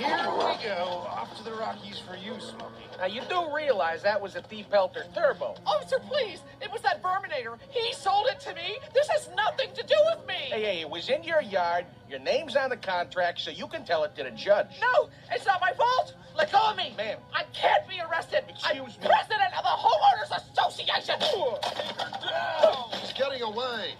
Here we go. Off to the Rockies for you, Smokey. Now, you do realize that was a Depelter Turbo. Oh, Officer, please! It was that Verminator. He sold it to me. This has nothing to do with me. Hey, hey, it was in your yard. Your name's on the contract, so you can tell it to the judge. No, it's not my fault. Let go of me. Ma'am. I can't be arrested. Excuse I'm me. president of the Homeowners Association. He's getting away.